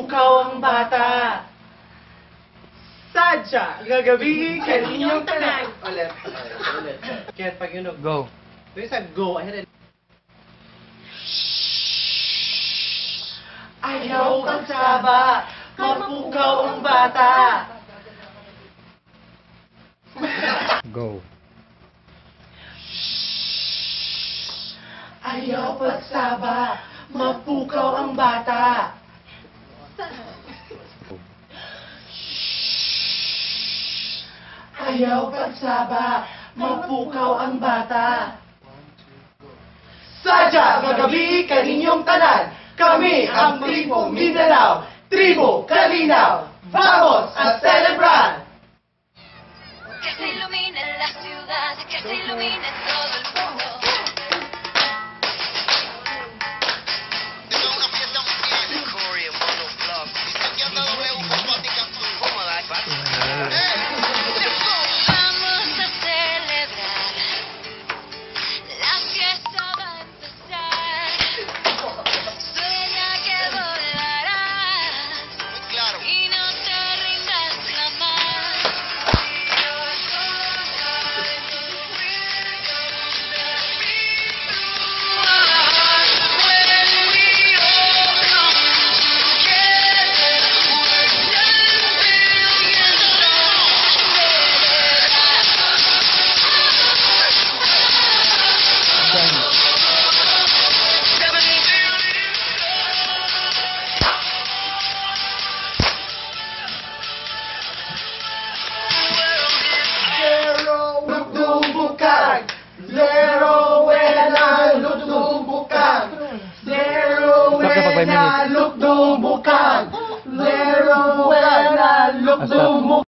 Ikaw ang bata. Sadya, gagabi kaninyong tanan. Ulit. Ulit. Kaya pag yun, Go. You said go, it. Ayaw pagsaba, mapukaw ang bata. Go. Ayaw pagsaba, mapukaw ang bata. Ayaw pagsaba, mapukaw ang bata. Sadya, kagabi kaninyong tanan, kami ang Tribo Mindanao, Tribo Kalinaw. Vamos a celebrar! Que se ilumine la ciudad, que se ilumine todo five wela, minutes. lugdubukag. Lero, wela, lugdubukag.